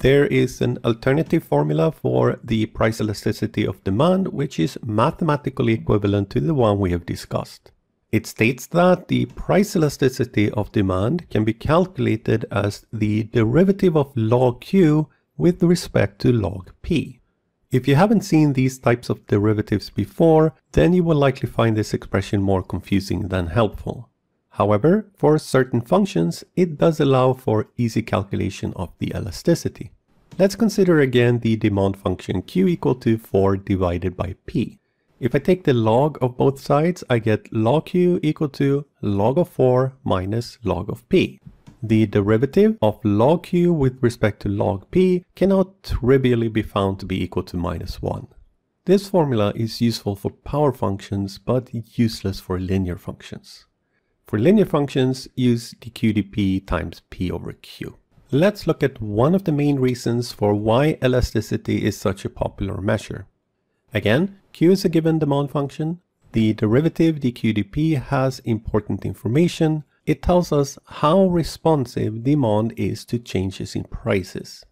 There is an alternative formula for the price elasticity of demand, which is mathematically equivalent to the one we have discussed. It states that the price elasticity of demand can be calculated as the derivative of log Q with respect to log P. If you haven't seen these types of derivatives before, then you will likely find this expression more confusing than helpful. However, for certain functions, it does allow for easy calculation of the elasticity. Let's consider again the demand function q equal to 4 divided by p. If I take the log of both sides, I get log q equal to log of 4 minus log of p. The derivative of log q with respect to log p cannot trivially be found to be equal to minus 1. This formula is useful for power functions but useless for linear functions. For linear functions, use dq dp times p over q. Let's look at one of the main reasons for why elasticity is such a popular measure. Again, Q is a given demand function. The derivative dq dp has important information. It tells us how responsive demand is to changes in prices.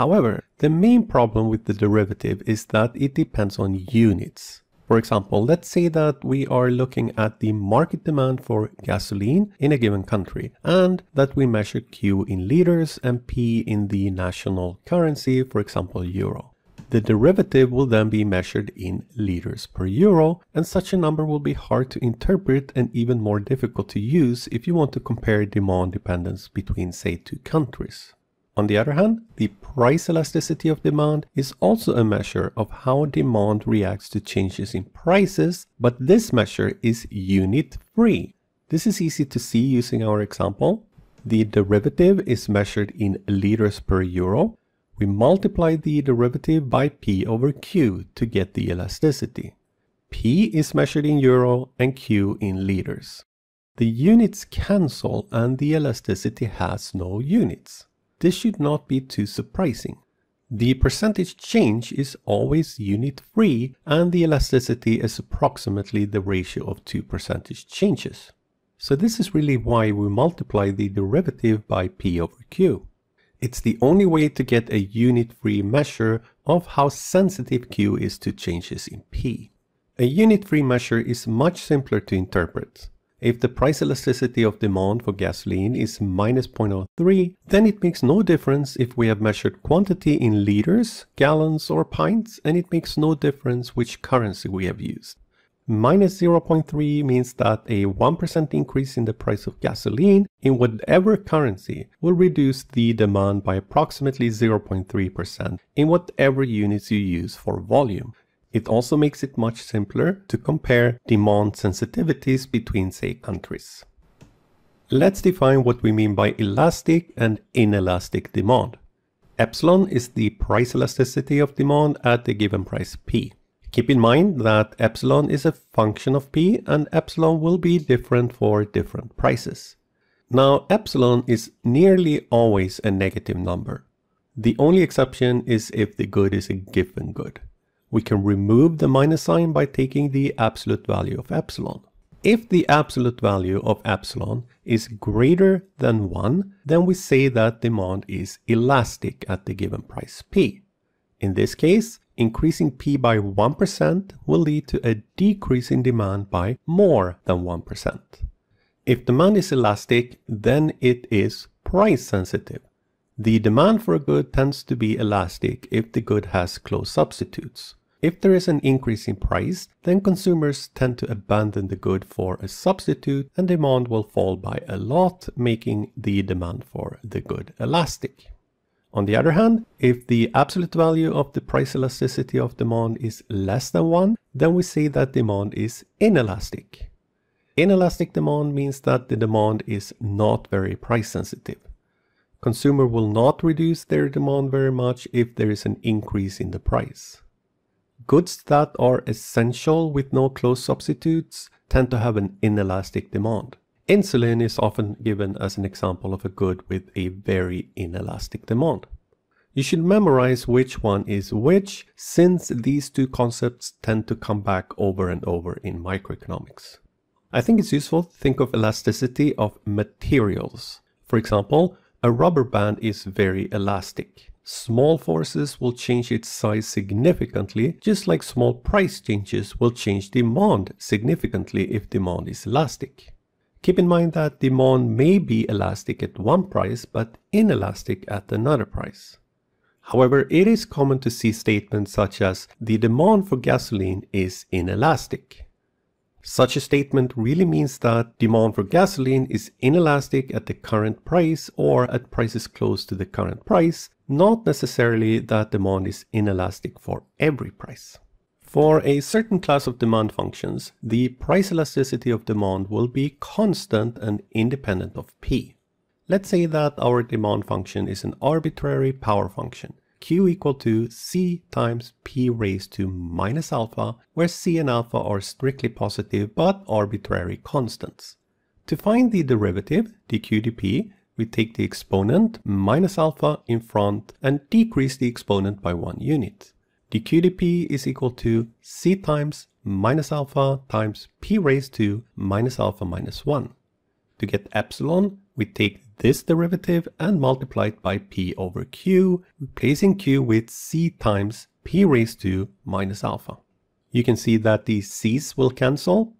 However, the main problem with the derivative is that it depends on units. For example, let's say that we are looking at the market demand for gasoline in a given country and that we measure Q in liters and P in the national currency, for example, euro. The derivative will then be measured in liters per euro, and such a number will be hard to interpret and even more difficult to use if you want to compare demand dependence between, say, two countries. On the other hand, the price elasticity of demand is also a measure of how demand reacts to changes in prices, but this measure is unit free. This is easy to see using our example. The derivative is measured in liters per euro, we multiply the derivative by p over q to get the elasticity. p is measured in euro and q in liters. The units cancel and the elasticity has no units. This should not be too surprising. The percentage change is always unit free and the elasticity is approximately the ratio of two percentage changes. So this is really why we multiply the derivative by p over q. It's the only way to get a unit-free measure of how sensitive Q is to changes in P. A unit-free measure is much simpler to interpret. If the price elasticity of demand for gasoline is minus 0.03, then it makes no difference if we have measured quantity in liters, gallons or pints, and it makes no difference which currency we have used. Minus 0.3 means that a 1% increase in the price of gasoline in whatever currency will reduce the demand by approximately 0.3% in whatever units you use for volume. It also makes it much simpler to compare demand sensitivities between, say, countries. Let's define what we mean by elastic and inelastic demand. Epsilon is the price elasticity of demand at a given price P. Keep in mind that epsilon is a function of p and epsilon will be different for different prices. Now epsilon is nearly always a negative number. The only exception is if the good is a Giffen good. We can remove the minus sign by taking the absolute value of epsilon. If the absolute value of epsilon is greater than 1, then we say that demand is elastic at the given price p. In this case, increasing P by 1% will lead to a decrease in demand by more than 1%. If demand is elastic, then it is price sensitive. The demand for a good tends to be elastic if the good has close substitutes. If there is an increase in price, then consumers tend to abandon the good for a substitute and demand will fall by a lot, making the demand for the good elastic. On the other hand, if the absolute value of the price elasticity of demand is less than 1, then we say that demand is inelastic. Inelastic demand means that the demand is not very price sensitive. Consumer will not reduce their demand very much if there is an increase in the price. Goods that are essential with no close substitutes tend to have an inelastic demand. Insulin is often given as an example of a good with a very inelastic demand. You should memorize which one is which, since these two concepts tend to come back over and over in microeconomics. I think it's useful to think of elasticity of materials. For example, a rubber band is very elastic. Small forces will change its size significantly, just like small price changes will change demand significantly if demand is elastic. Keep in mind that demand may be elastic at one price, but inelastic at another price. However, it is common to see statements such as the demand for gasoline is inelastic. Such a statement really means that demand for gasoline is inelastic at the current price or at prices close to the current price, not necessarily that demand is inelastic for every price. For a certain class of demand functions, the price elasticity of demand will be constant and independent of P. Let's say that our demand function is an arbitrary power function q equal to c times p raised to minus alpha, where c and alpha are strictly positive but arbitrary constants. To find the derivative, dq dp, we take the exponent minus alpha in front and decrease the exponent by one unit. dq dp is equal to c times minus alpha times p raised to minus alpha minus 1. To get epsilon, we take this derivative and multiply it by p over q, replacing q with c times p raised to minus alpha. You can see that the c's will cancel.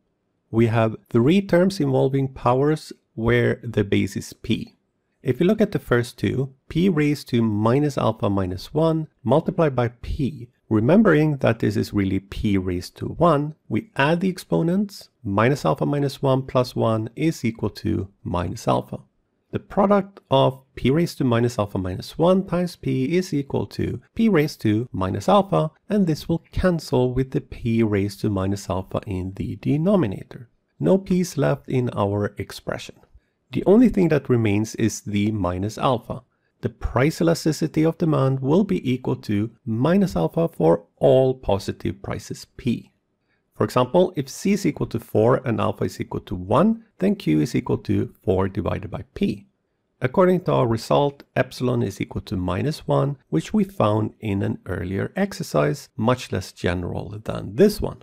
We have three terms involving powers where the base is p. If you look at the first two, p raised to minus alpha minus 1 multiplied by p, remembering that this is really p raised to 1, we add the exponents, minus alpha minus 1 plus 1 is equal to minus alpha. The product of p raised to minus alpha minus 1 times p is equal to p raised to minus alpha, and this will cancel with the p raised to minus alpha in the denominator. No p's left in our expression. The only thing that remains is the minus alpha. The price elasticity of demand will be equal to minus alpha for all positive prices p. For example, if c is equal to 4 and alpha is equal to 1, then q is equal to 4 divided by p. According to our result, epsilon is equal to minus 1, which we found in an earlier exercise, much less general than this one.